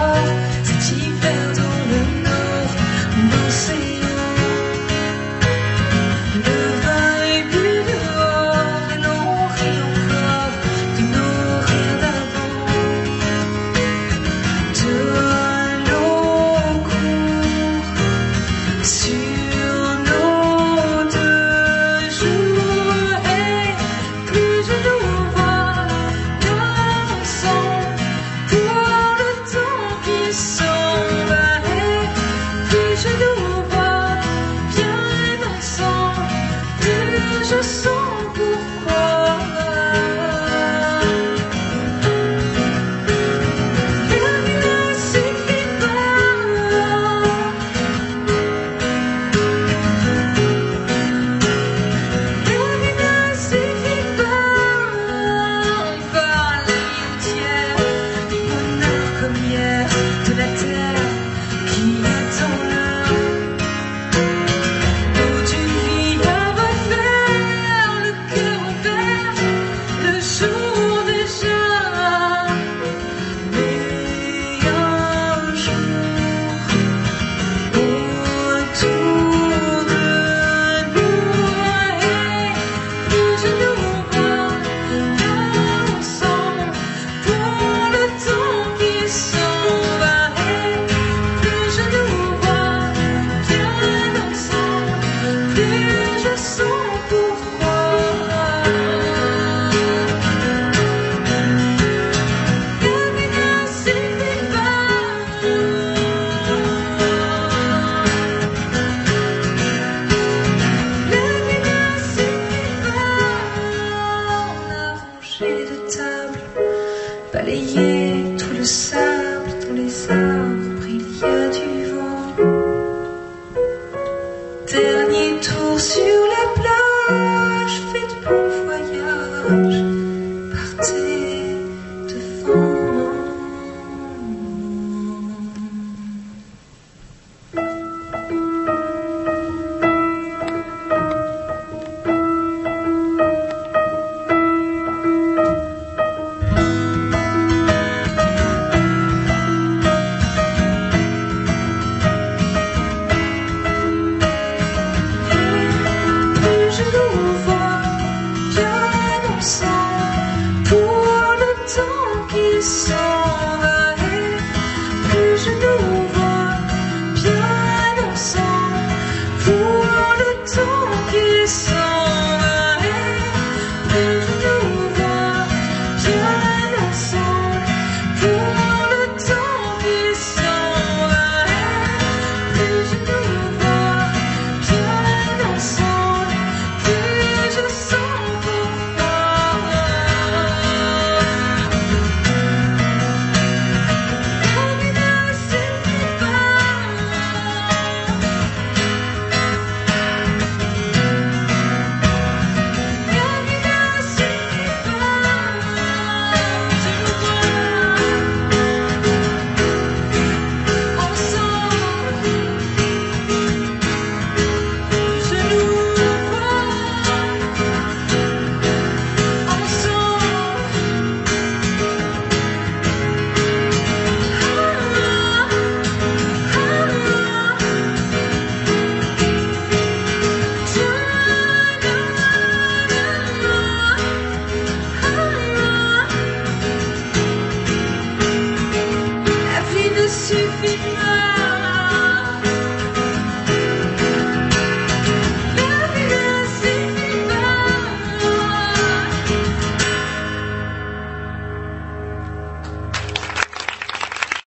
heart balayer tout le sable dans les arbres, il y a du